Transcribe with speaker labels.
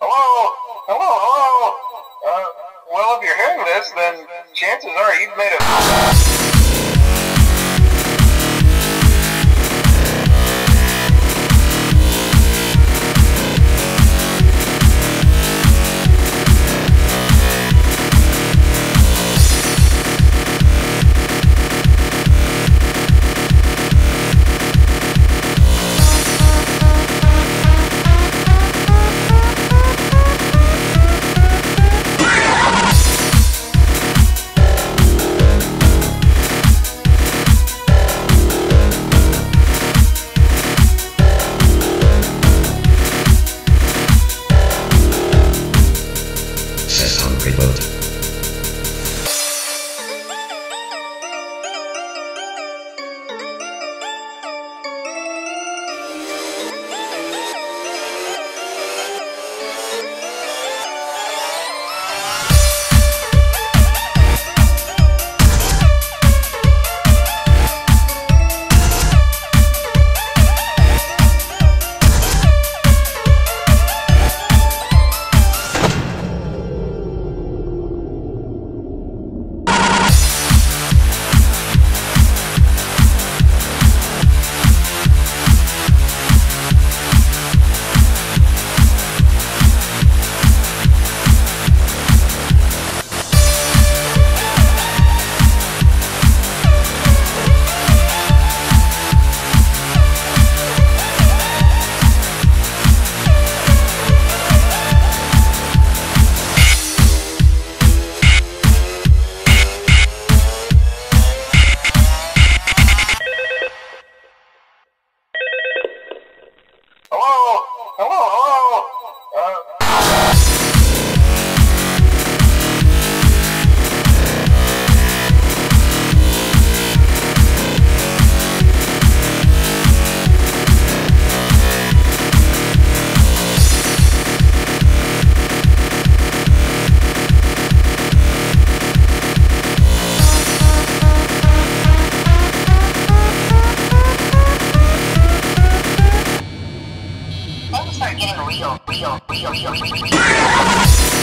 Speaker 1: Hello? Hello? Hello? Uh, well, if you're hearing this, then chances are you've made a...
Speaker 2: Reboot.
Speaker 1: Hello? Hello? Hello?
Speaker 3: よし!